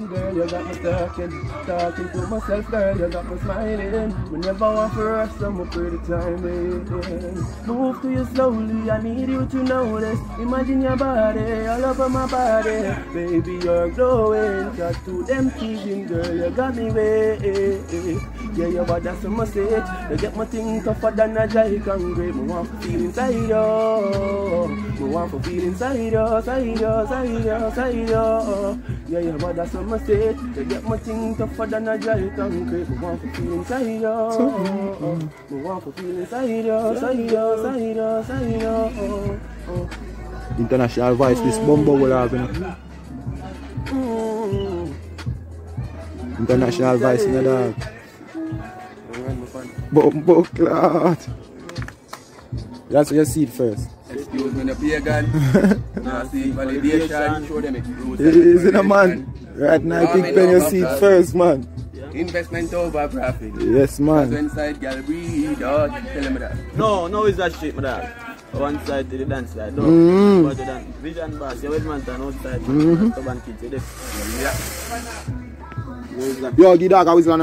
Girl, you got me talking, talking to myself, girl, you got me smiling. We never want for us, so I'm pretty time waiting. Move to you slowly, I need you to notice. Imagine your body, all over my body. Baby, you're glowing, got to them teasing, girl, you got me way. Yeah, your body's a message. You get my thing tougher than a dry concrete. Me want to feel inside you. Oh. Want to feel inside you, side you, side you, side you. Yeah, yeah, your body's a message. You get my thing tougher than a dry concrete. Me want to feel inside you. Me want to feel inside you, side you, side you, side you. International voice, this bumbo will have, you know. Mm. International vice, you know, dog. Run my fun. Bumbo clot. That's what you see it first. Excuse me, the pagan. Now see validation. Show them it. Rules and Easy, no, man. Right now, I pick pen you see it first, man. Investment over profit. Yes, So man. inside girl breathe out. Tell them that. No, no is that shit, my dog. One side to the dance side. No. Mm. But the dance. Vizzion boss, you with man turn outside. Mhm. Stubborn kids, you. Yeah. No is that Yo, give dog a whistle on the